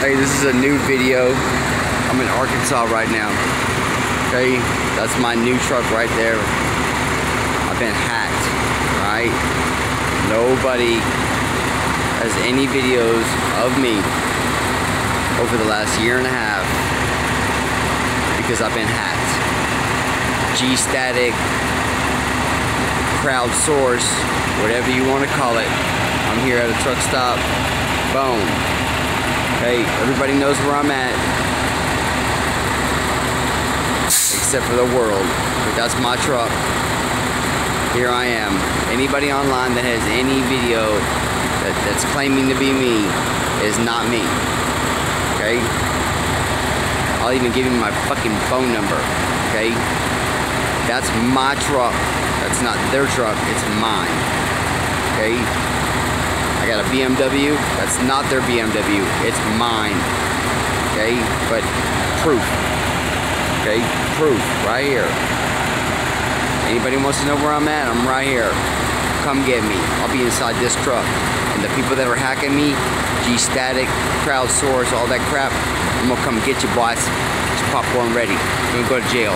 Hey, this is a new video. I'm in Arkansas right now. Okay, that's my new truck right there. I've been hacked, right? Nobody has any videos of me over the last year and a half because I've been hacked. G-Static, crowdsource, whatever you want to call it. I'm here at a truck stop. Boom. Hey, everybody knows where I'm at. Except for the world. But that's my truck. Here I am. Anybody online that has any video that, that's claiming to be me is not me. Okay? I'll even give you my fucking phone number. Okay? That's my truck. That's not their truck, it's mine. Okay? I got a BMW. That's not their BMW. It's mine. Okay? But proof. Okay? Proof. Right here. Anybody wants to know where I'm at? I'm right here. Come get me. I'll be inside this truck. And the people that are hacking me, G-Static, crowdsource, all that crap, I'm gonna come get you, boys. It's popcorn ready. You're gonna go to jail.